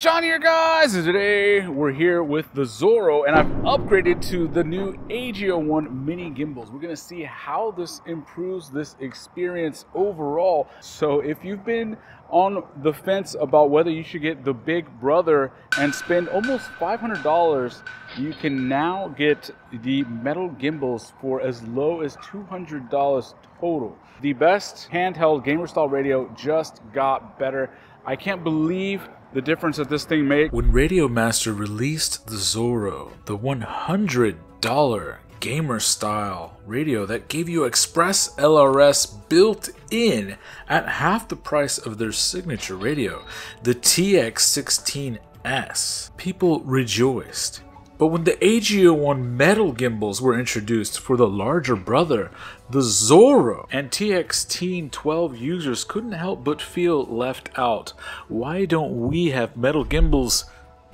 Jon here guys and today we're here with the Zorro and I've upgraded to the new AG01 mini gimbals. We're gonna see how this improves this experience overall. So if you've been on the fence about whether you should get the big brother and spend almost $500 you can now get the metal gimbals for as low as $200 total. The best handheld gamer style radio just got better. I can't believe the difference that this thing made. When Radiomaster released the Zorro, the $100 gamer style radio that gave you Express LRS built in at half the price of their signature radio, the TX16S, people rejoiced. But when the AG01 metal gimbals were introduced for the larger brother, the Zorro, and TX Teen 12 users couldn't help but feel left out. Why don't we have metal gimbals?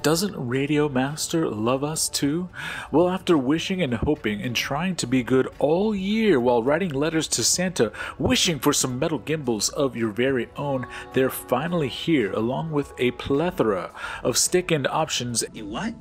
Doesn't Radiomaster love us too? Well, after wishing and hoping and trying to be good all year while writing letters to Santa, wishing for some metal gimbals of your very own, they're finally here along with a plethora of stick end options. You what?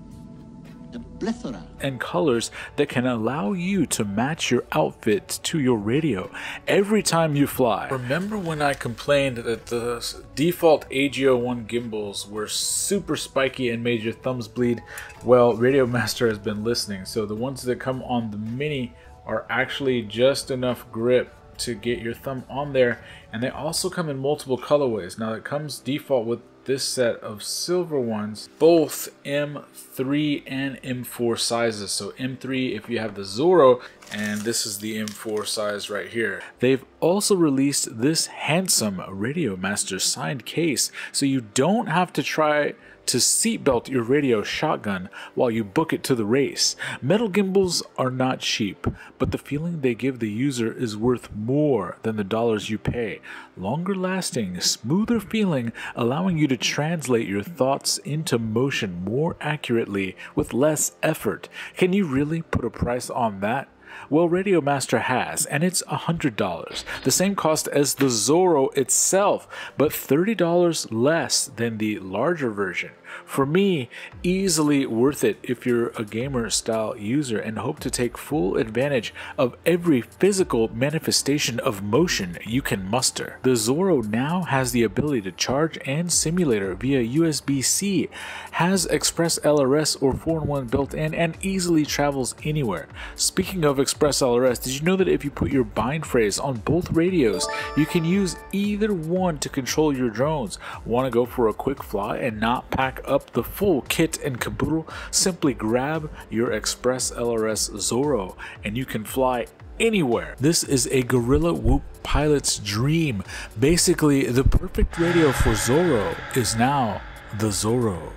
A plethora. and colors that can allow you to match your outfit to your radio every time you fly. Remember when I complained that the default AG01 gimbals were super spiky and made your thumbs bleed? Well, Radiomaster has been listening, so the ones that come on the Mini are actually just enough grip to get your thumb on there and they also come in multiple colorways. Now it comes default with this set of silver ones, both M3 and M4 sizes. So M3 if you have the Zorro, and this is the M4 size right here. They've also released this handsome Radiomaster signed case, so you don't have to try to seatbelt your radio shotgun while you book it to the race. Metal gimbals are not cheap, but the feeling they give the user is worth more than the dollars you pay. Longer lasting, smoother feeling, allowing you to translate your thoughts into motion more accurately with less effort. Can you really put a price on that? Well, Radiomaster has, and it's $100, the same cost as the Zorro itself, but $30 less than the larger version. For me, easily worth it if you're a gamer style user and hope to take full advantage of every physical manifestation of motion you can muster. The Zorro now has the ability to charge and simulator via USB-C, has Express LRS or 4-in-1 built in, and easily travels anywhere. Speaking of Express LRS, did you know that if you put your bind phrase on both radios, you can use either one to control your drones? Want to go for a quick fly and not pack up the full kit and caboodle? Simply grab your Express LRS Zorro and you can fly anywhere. This is a Gorilla Whoop pilot's dream. Basically, the perfect radio for Zorro is now the Zorro.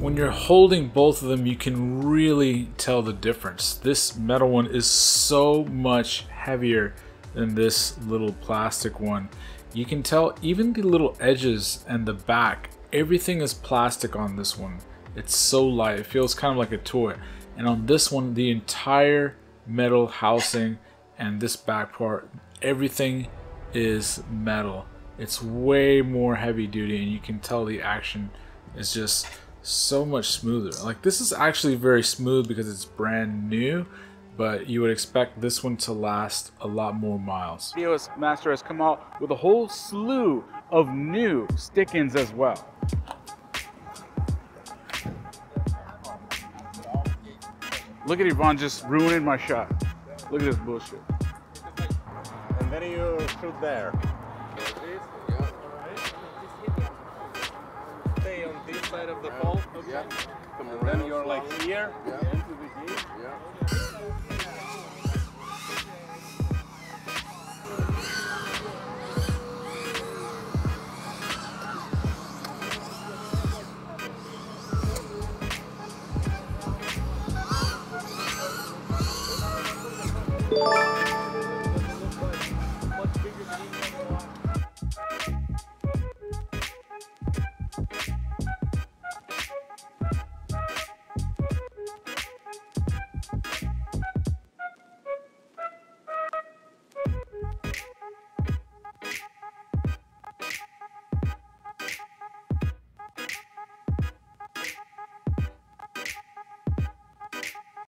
When you're holding both of them, you can really tell the difference. This metal one is so much heavier than this little plastic one. You can tell even the little edges and the back, everything is plastic on this one. It's so light, it feels kind of like a toy. And on this one, the entire metal housing and this back part, everything is metal. It's way more heavy duty and you can tell the action is just so much smoother. Like this is actually very smooth because it's brand new, but you would expect this one to last a lot more miles. Radio Master has come out with a whole slew of new stick-ends as well. Look at Yvonne just ruining my shot. Look at this bullshit. And then you shoot there. Stay on this side of the pole. Yeah. Come And then you're like here Yeah. you